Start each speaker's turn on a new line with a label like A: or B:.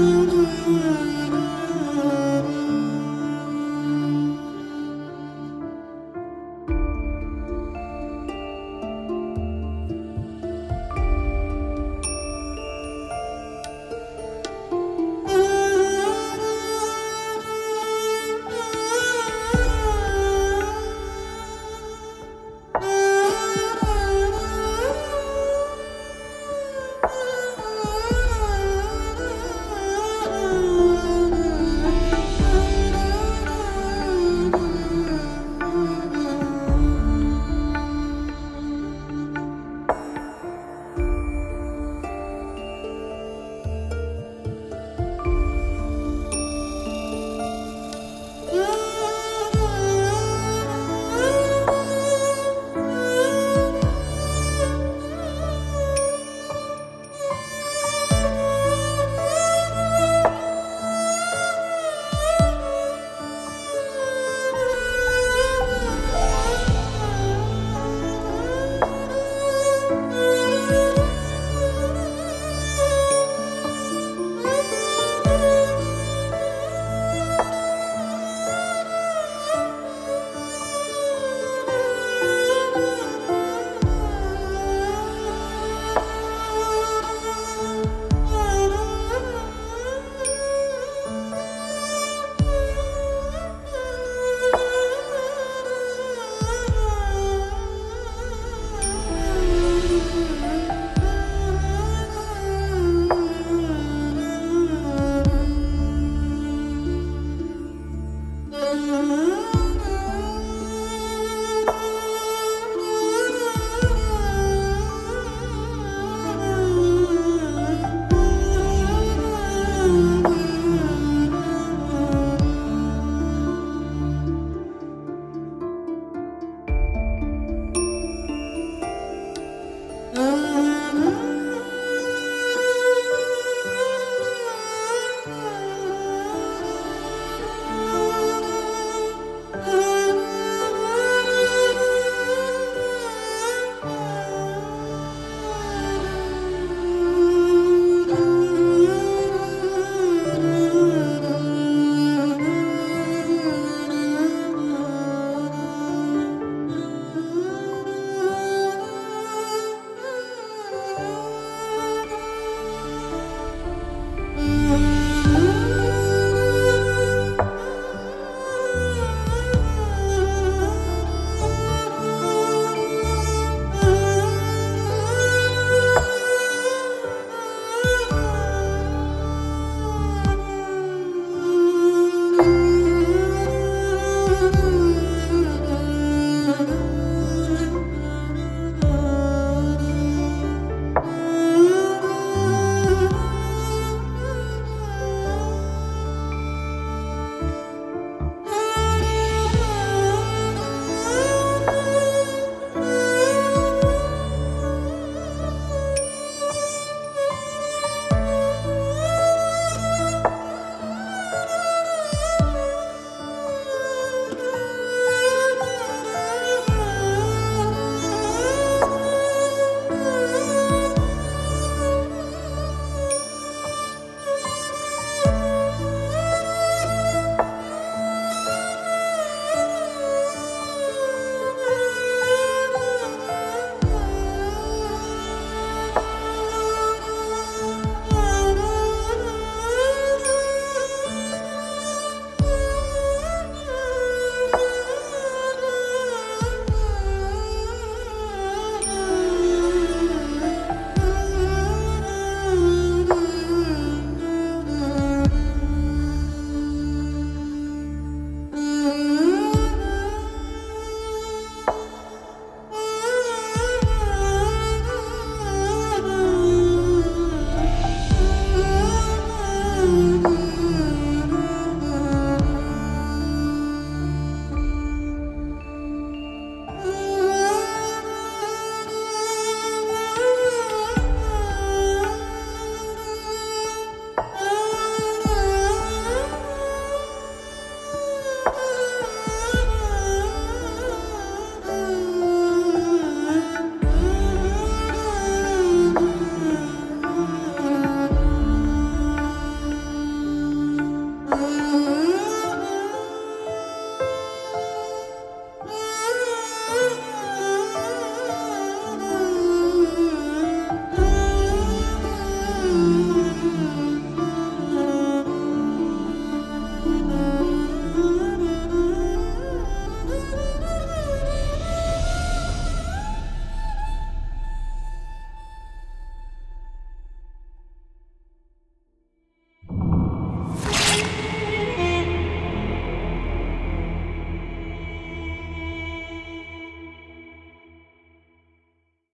A: Mm-hmm.